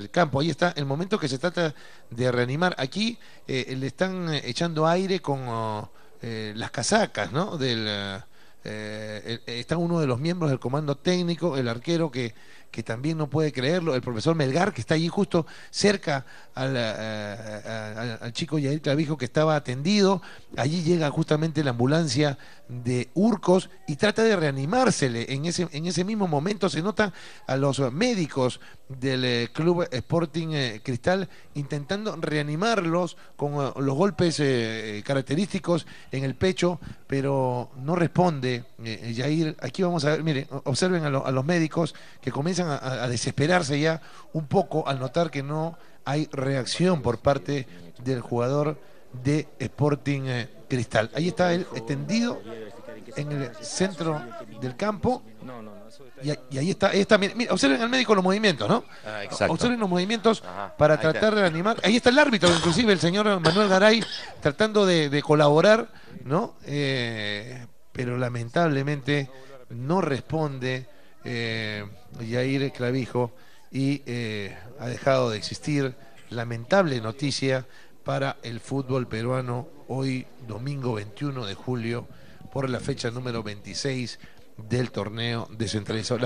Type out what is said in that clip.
el campo. Ahí está el momento que se trata de reanimar. Aquí eh, le están eh, echando aire con oh, eh, las casacas, ¿no? Del, eh, eh, está uno de los miembros del comando técnico, el arquero que, que también no puede creerlo, el profesor Melgar, que está allí justo cerca al, eh, al- al chico Yair Clavijo que estaba atendido. Allí llega justamente la ambulancia de Urcos y trata de reanimársele. En ese, en ese mismo momento se nota a los médicos del eh, Club Sporting eh, Cristal intentando reanimarlos con eh, los golpes eh, característicos en el pecho, pero no responde eh, Yair. Aquí vamos a ver, miren, observen a, lo- a los médicos que comienzan a, a desesperarse ya un poco al notar que no hay reacción por parte del jugador de Sporting eh, Cristal. Ahí está él extendido en el centro del campo. Y, ahí está, ahí está, mira, mira, observen al médico los movimientos, ¿no? Ah. Observen los movimientos Ajá, para tratar de animar. Ahí está el árbitro, inclusive el señor Manuel Garay, tratando de, de colaborar, ¿no? Pero lamentablemente no responde eh, Yair Clavijo y eh, ha dejado de existir. Lamentable noticia para el fútbol peruano hoy, domingo 21 de julio, por la fecha número 26 del torneo descentralizado.